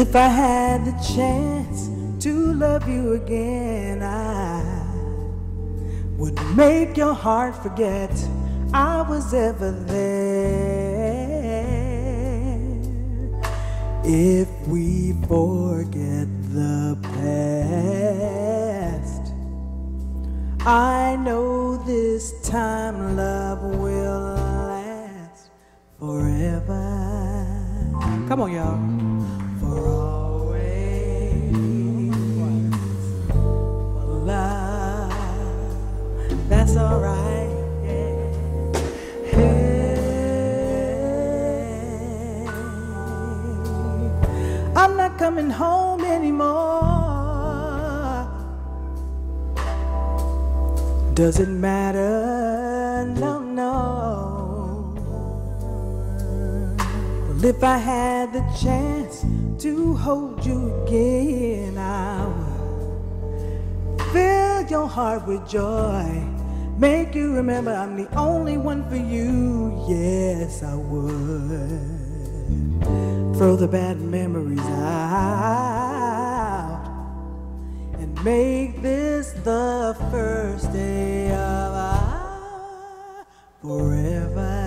If I had the chance to love you again, I would make your heart forget I was ever there. If we forget the past, I know this time love will last forever. Come on, y'all. That's alright. Hey. I'm not coming home anymore. Doesn't matter, no, no. Well, if I had the chance to hold you again, I would fill your heart with joy. Make you remember I'm the only one for you. Yes, I would. Throw the bad memories out and make this the first day of our forever.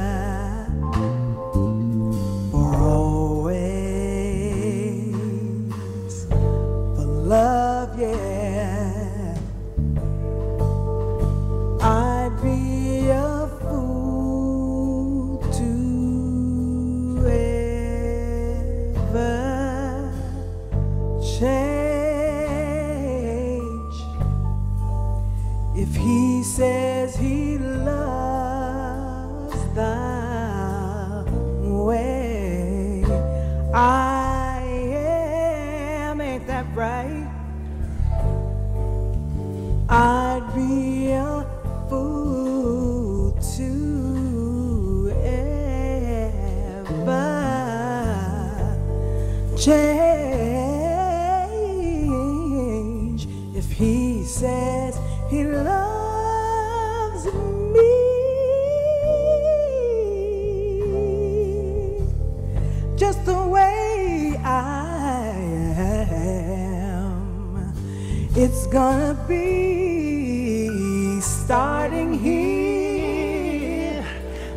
It's gonna be starting here,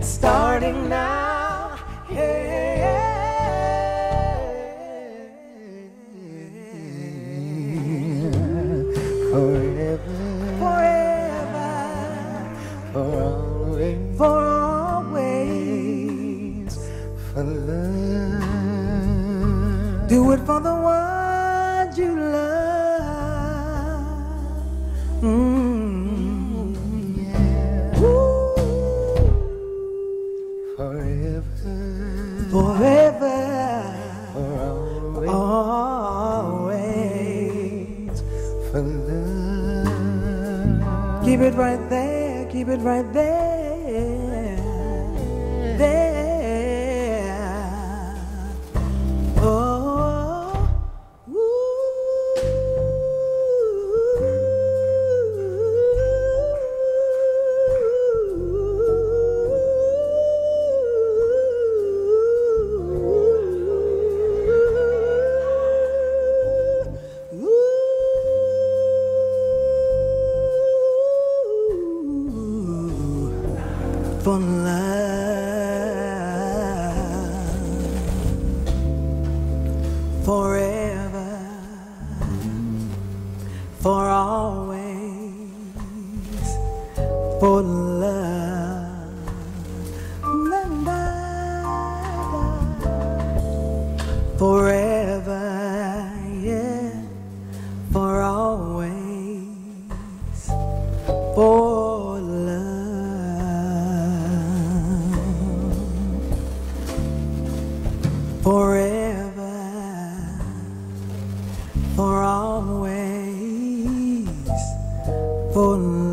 starting now. Yeah. Forever, for always, always. for love. Keep it right there, keep it right there. For always, for love. Always,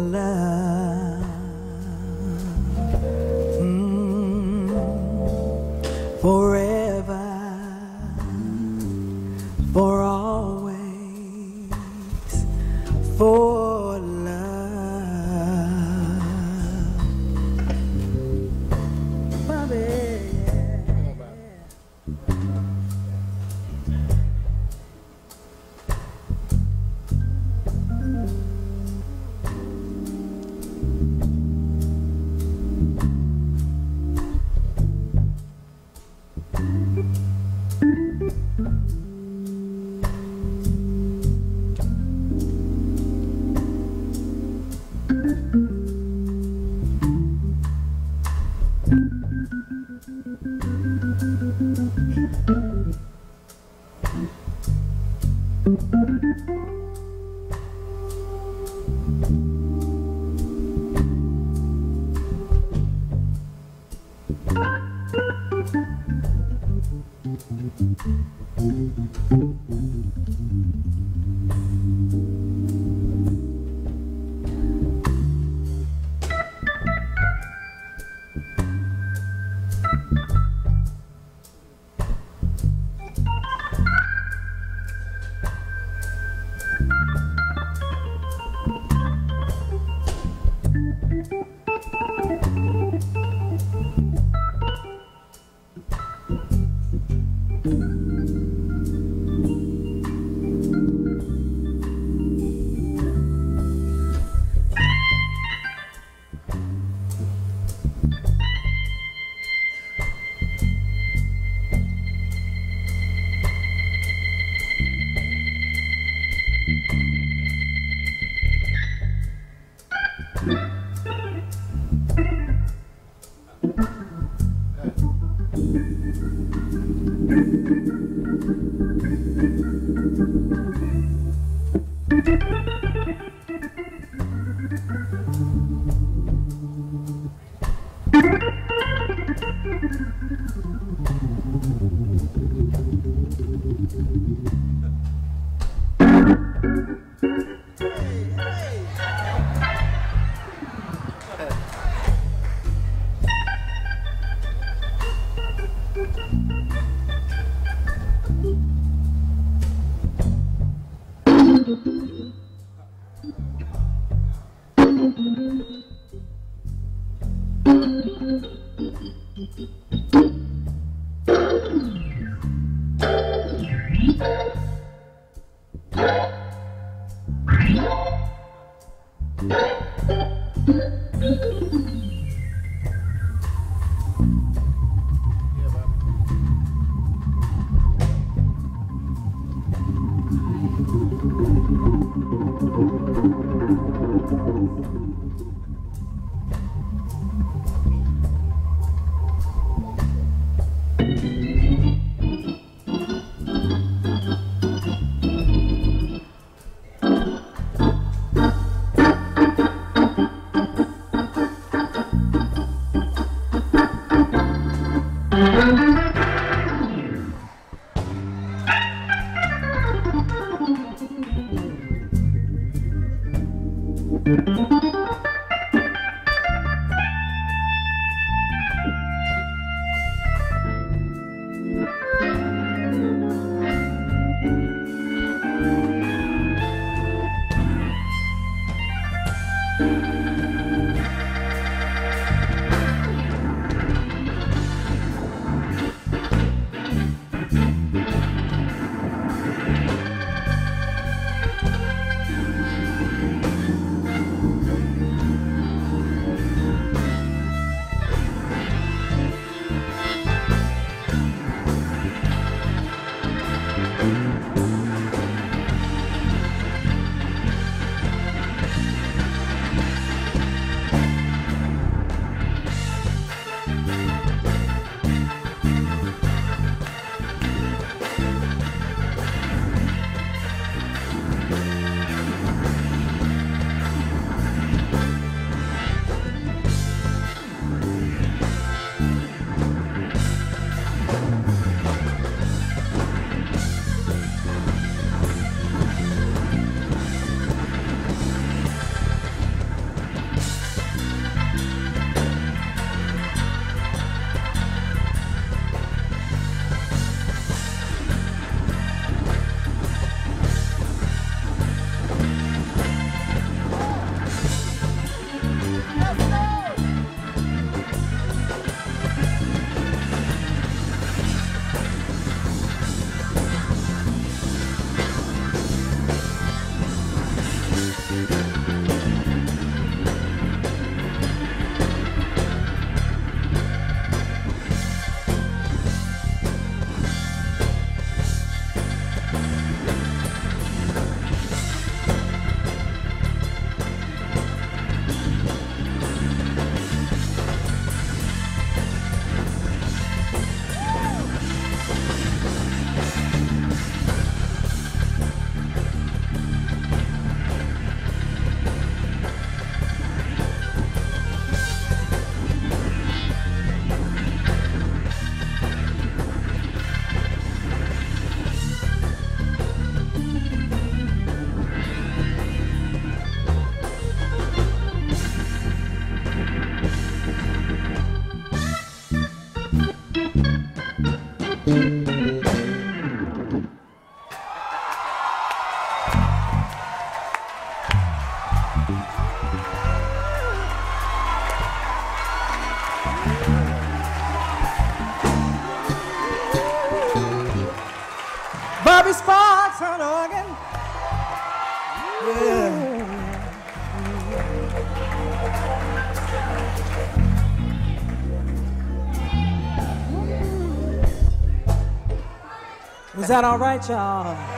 Was that all right, y'all?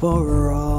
For always,